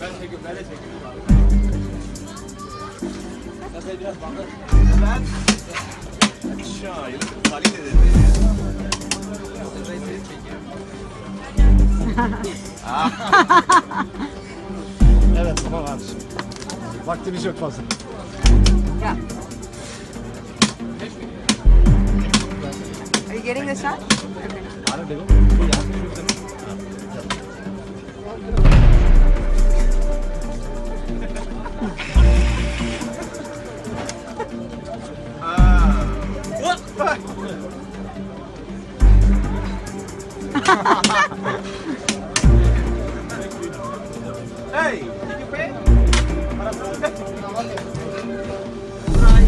Ben çekiyorum, ben de çekiyorum. Kafaya biraz bandı. Ben... Şair, dedi. Kafayı evet, tamam kardeşim. Vaktimiz yok fazla. Ya. Are you getting this shot? Okay. I don't know. Ah. Ei, fique pé. Para. Ai.